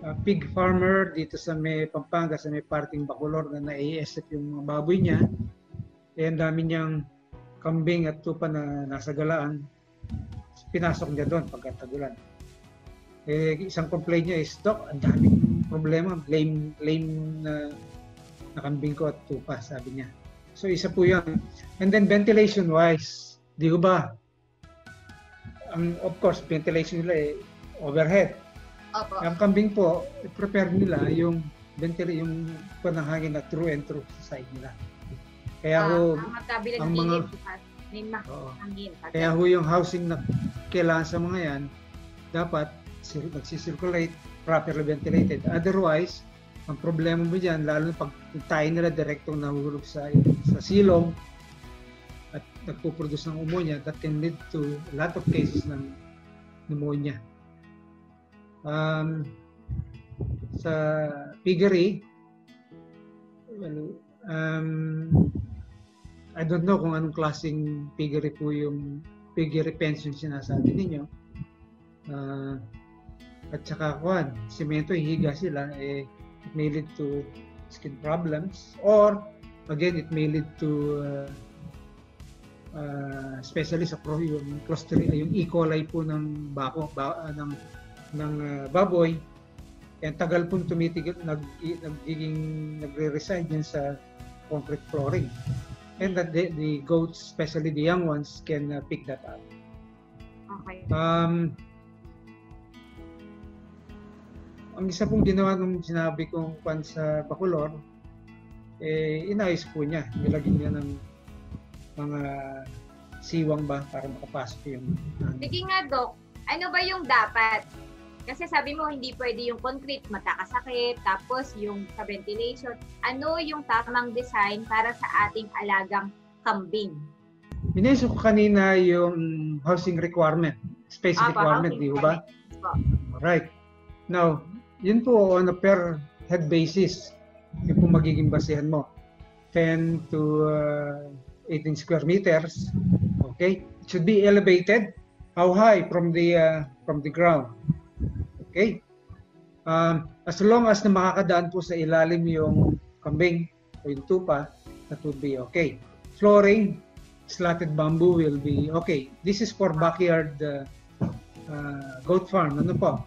F: ah, pig farmer dito sa may Pampanga, sa may parting Bacolor na na-ASF yung mga baboy niya. Eh, ang dami niyang kambing at tupa na nasa galaan. Pinasok niya doon pagkatagulan. Eh, isang complaint niya is, Doc, ang daming problema. Lame, lame na, na kambing ko at tupa, sabi niya. So, isa po yan. And then, ventilation-wise, di ko ba? Ang, of course, ventilation nila eh, overhead.
E: Opo.
F: Ang kambing po, prepare nila yung ventil yung panahangin na through and through sa side nila. Kaya
E: Ah,
F: ho,
E: ang
F: ang mga-.
E: May mahangin.
F: kaya ho yung housing na kailangan sa mga yan, dapat sir- nagsisirculate, properly ventilated. Otherwise, ang problema mo dyan, lalo na pag tayo nila direktong nahulog sa, sa silong at nagpuproduce ng pneumonia, that can lead to a lot of cases ng pneumonia. Um, sa piggery, well, um, I don't know kung anong klaseng piggery po yung piggery pension sinasabi ninyo. Ah, at saka kuan, simento hihiga sila, eh, it may lead to skin problems or again, it may lead to uh, uh, especially sa pro yung clostridium, yung E. coli po ng bako, ba, ng ng ah, baboy, ang tagal pong tumitigil, nag, nagiging, nagre-reside yan sa concrete flooring. And that the, the goats, especially the young ones, can uh, pick that up.
E: Okay.
F: Um, ang isa pong ginawa nung sinabi kong kwan sa Bacolor, eh, inayos po niya. Nilagyan niya ng mga siwang ba para makapasok yung.
E: Sige nga, Doc. Ano ba yung dapat? Kasi sabi mo, hindi pwede yung concrete, matakasakit, tapos yung sa ventilation. Ano yung tamang design para sa ating alagang kambing?
F: Minisok ko kanina yung housing requirement, space
E: Ah,
F: requirement, di ba? Right. Now, yun po on a per head basis. Yun po magiging basihan mo. 10 to uh, 18 square meters. Okay? It should be elevated. How high from the uh, from the ground? Okay? Um, as long as na makakadaan po sa ilalim yung kambing o yung tupa, that would be okay. Flooring, slatted bamboo will be okay. This is for backyard uh, uh, goat farm. Ano po?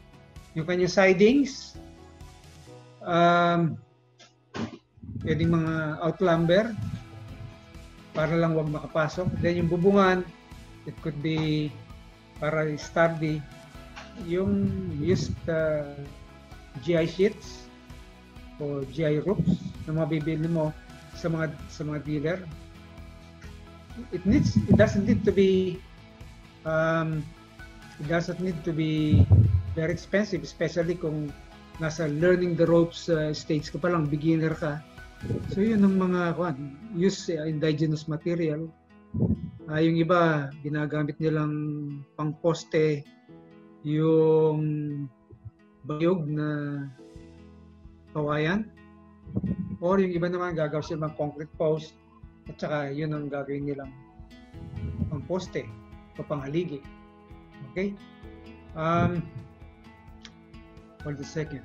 F: Yung kanyang sidings, um, pwedeng mga outlamber para lang wag makapasok. Then yung bubungan, it could be para sturdy. Yung used uh, GI sheets o GI roofs na mabibili mo sa mga sa mga dealer. It needs it doesn't need to be um, it doesn't need to be very expensive especially kung nasa learning the ropes uh, stage ka pa lang beginner ka. So yun ang mga kwan, use uh, indigenous material. Ah, yung iba ginagamit nilang pangposte yung bayog na kawayan or yung iba naman gagawin sila ng concrete post at saka yun ang gagawin nilang pang poste o panghaligi. Okay? Um, hold a second.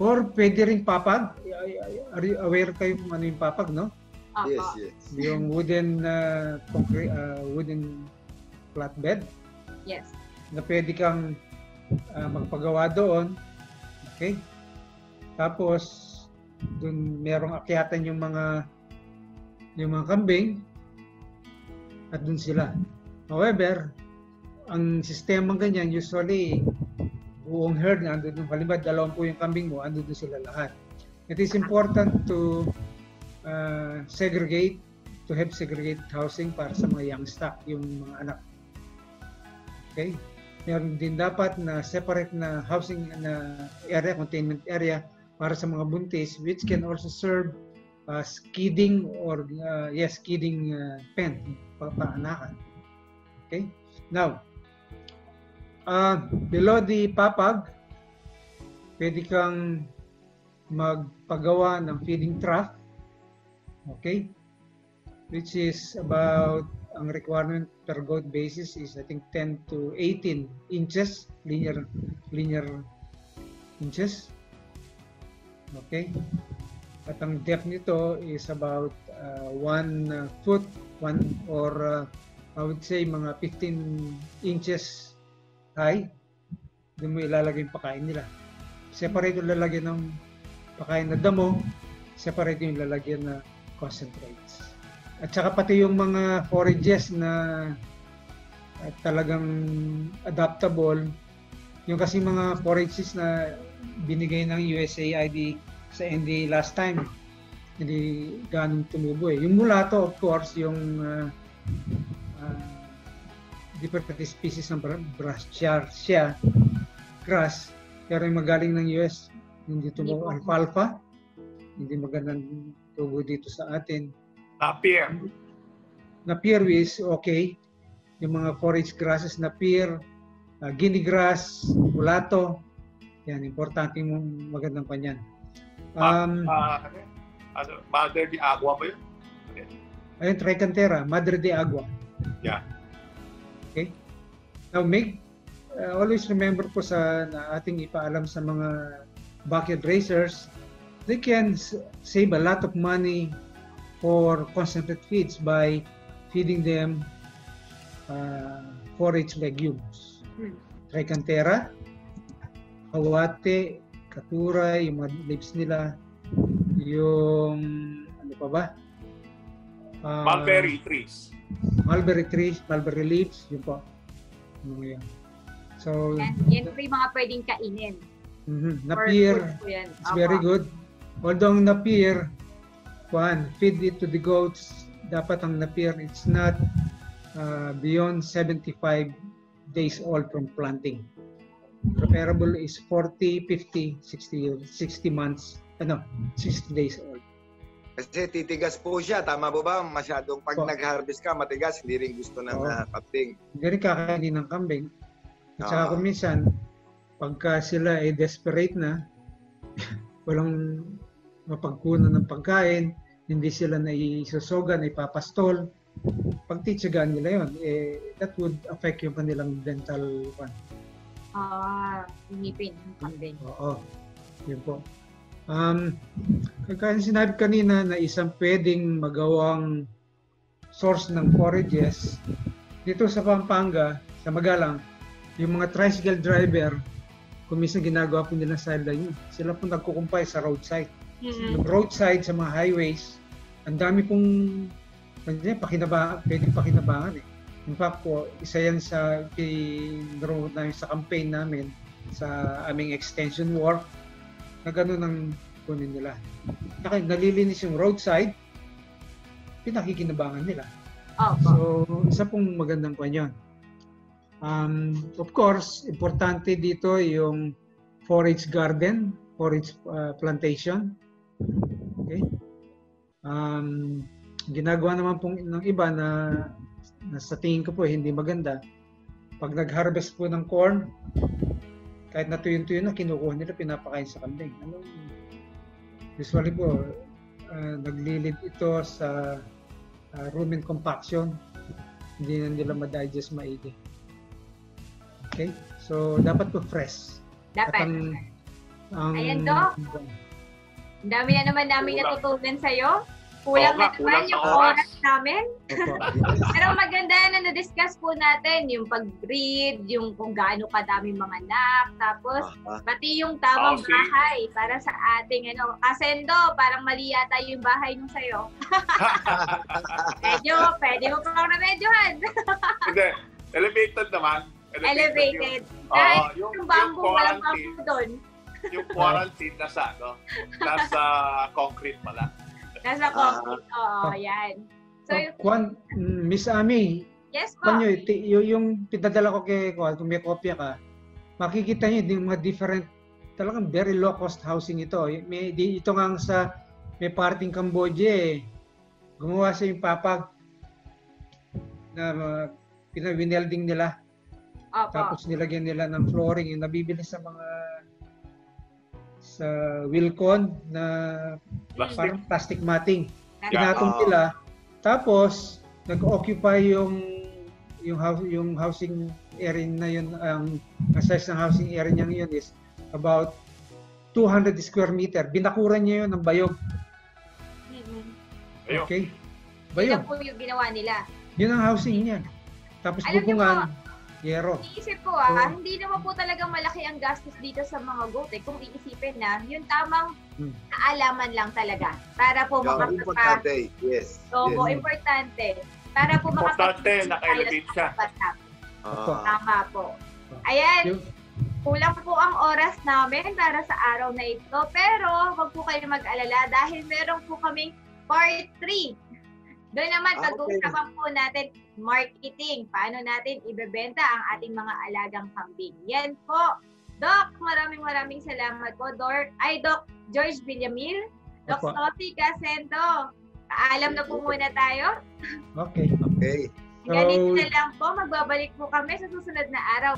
F: Or pwede rin papag. Are you aware kayo kung ano yung papag, no?
E: Opo.
B: Yes, yes.
F: Yung wooden uh, concrete, uh, wooden flatbed
E: Yes.
F: Na pwede kang ah, magpagawa doon. Okay? Tapos doon merong akyatan yung mga yung mga kambing at doon sila. However, ang sistema ganyan usually buong herd na andun halimbawa dalawang po yung kambing mo, andun doon sila lahat. It is important to uh, segregate to have segregated housing para sa mga young stock, yung mga anak. Okay? Meron din dapat na separate na housing na area, containment area para sa mga buntis which can also serve as kidding or uh, yes, kidding uh, pen, pa- paanakan. Okay? Now, uh, below the papag, pwede kang magpagawa ng feeding trough. Okay? Which is about ang requirement per goat basis is I think 10 to 18 inches linear linear inches. Okay? At ang depth nito is about uh, 1 foot, 1 or uh, I would say mga 15 inches high. Doon mo ilalagay yung pakain nila. Separate yung lalagyan ng pakain na damo, separate yung lalagyan na concentrates. At saka pati yung mga forages na at talagang adaptable, yung kasi mga forages na binigay ng USAID sa NDA last time, hindi ganong tumubo eh. Yung mulato, of course, yung uh, uh, different species ng brassicaria grass, pero yung magaling ng US, hindi tumubo. Alfalfa, hindi magandang tubo dito sa atin.
C: Napier.
F: Napier is okay. Yung mga forage grasses, napier, uh, guinea grass, mulato, yan, importante yung magandang panyan. Um,
C: Ah, ano, ano, Mother di Agua ba yun?
F: ayun, Tricantera, Madre de Agua.
C: Yeah.
F: Okay? Now, Meg, uh, always remember po sa na ating ipaalam sa mga bucket racers, they can save a lot of money for concentrate feeds by feeding them uh, forage legumes.
E: Hmm.
F: Tricantera, kawate, katuray, yung mga leaves nila, yung ano pa ba? Ah,
C: Mulberry trees.
F: mulberry trees, mulberry leaves, yun po. Yung mga yan. So,
E: Yan, yan po yung mga pwedeng kainin.
F: mhm,
E: For
F: napier, it's
E: Opo.
F: very good. Although ang napier, one, feed it to the goats, dapat ang napier, it's not uh, beyond 75 days old from planting. Preferable is 40, 50, 60 years, 60 months, ano, 60 days old.
B: Kasi titigas po siya. Tama po ba? Masyadong pag
F: Po.
B: nag-harvest ka, matigas. Hindi rin gusto ng
F: Oo.
B: uh, kapting.
F: Hindi rin kakainin ng kambing. At saka
B: Oo.
F: kung minsan, pagka sila ay desperate na, walang mapagkunan ng pagkain, hindi sila naisusogan, ipapastol, pagtitsagaan nila yon eh, that would affect yung kanilang dental one.
E: Ah, ngipin ng kambing.
F: Oo, yun po. Um, kaya sinabi kanina na isang pwedeng magawang source ng forages dito sa Pampanga, sa Magalang, yung mga tricycle driver, kung minsan ginagawa po nila sideline yun, sila po nagkukumpay sa roadside. Yung roadside sa mga highways, ang dami pong pwede pakinaba, pwedeng pakinabangan eh. In fact po, isa yan sa pinro namin sa campaign namin sa aming extension work na gano'n ang kunin nila. Naki- Nalilinis yung roadside, pinakikinabangan nila.
E: Opo.
F: So, isa pong magandang kwan yun. Um, of course, importante dito yung forage garden, forage uh, plantation. Okay? Um, ginagawa naman pong ng iba na, na sa tingin ko po hindi maganda. Pag nag-harvest po ng corn, kahit natuyo-tuyo na, kinukuha nila, pinapakain sa kambing. Ano, usually po, uh, naglilid ito sa uh, rumen compaction. Hindi na nila ma-digest maigi. Okay? So, dapat po fresh. At
E: Dapat.
F: ang, ang,
E: Ayan, Doc. Ang dami na naman namin
C: Kulang.
E: natutunan sa'yo. Kulang
C: Oo
E: na naman
C: kulang
E: yung
C: oras.
E: oras namin. Pero maganda na na-discuss po natin yung pag-breed, yung kung gaano kadami mga anak, tapos pati yung tamang
C: Housing.
E: bahay para sa ating ano. Kasendo, parang mali yata yung bahay nung sa'yo. Medyo, pwede mo pang remedyohan.
C: Hindi. Elevated naman.
E: Elevated.
C: Yung,
E: Dahil
C: Oo, yung,
E: yung bamboo,
C: yung
E: walang
C: quarantine,
E: bamboo doon.
C: Yung quarantine nasa, no? Nasa concrete pala.
E: Nasa concrete. Oo, yan. So,
F: Oh, Kwan, Miss Ami,
E: yes po.
F: kwan nyo, ti- yung, yung pinadala ko kay Kwan, kung may kopya ka, makikita nyo yung mga different, talagang very low cost housing ito. May, di, ito nga sa, may parting Cambodia eh. Gumawa sa yung papag na uh, pinawinelding nila.
E: Opo.
F: Tapos nilagyan nila ng flooring yung nabibili sa mga sa Wilcon na
C: Plastic.
F: parang plastic matting.
C: Yeah.
F: Pinatong
B: Oo.
F: nila. Tapos nag-occupy yung yung house yung housing area na yun ang ang size ng housing area niya yun is about 200 square meter. Binakuran niya yun ng bayog.
E: Mm-mm.
C: Ayun.
F: Okay?
E: Yun
F: Bayog.
E: po yung ginawa nila.
F: Yun ang housing niya. Tapos
E: Alam niyo
F: bubungan, yero.
E: Iisip ko ah,
F: Oo.
E: hindi naman po talagang malaki ang gastos dito sa mga goat eh. Kung iisipin na, yung tamang
F: Hmm.
E: kaalaman lang talaga. Para po
B: Yung
E: makapag-
B: importante, yes.
E: Opo,
B: yes.
E: importante. Para po
C: Importante, naka-elevate siya.
B: Ah,
E: Tama po. Ayan,
F: Yung-
E: kulang po ang oras namin para sa araw na ito. Pero wag po kayo mag-alala dahil meron po kaming part 3. Doon naman,
B: Ah, okay.
E: pag-uusapan po natin marketing. Paano natin ibebenta ang ating mga alagang kambing. Yan po. Doc, maraming maraming salamat po. Dor ay, Doc George Villamil. Doc. Sophie Casento. Paalam na po muna tayo.
F: Okay.
B: okay.
E: Ganito
F: So-
E: na lang po. Magbabalik po kami sa susunod na araw.